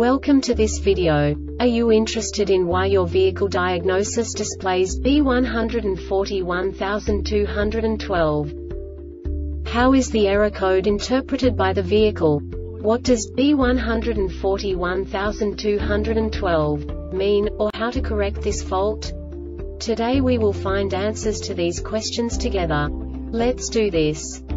Welcome to this video. Are you interested in why your vehicle diagnosis displays B141212? How is the error code interpreted by the vehicle? What does B141212 mean, or how to correct this fault? Today we will find answers to these questions together. Let's do this.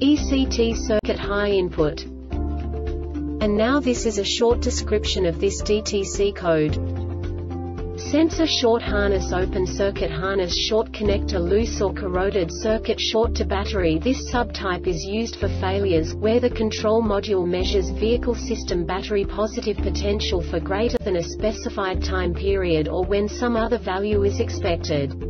ECT circuit high input. And now this is a short description of this DTC code. Sensor short harness open circuit harness short connector loose or corroded circuit short to battery This subtype is used for failures, where the control module measures vehicle system battery positive potential for greater than a specified time period or when some other value is expected.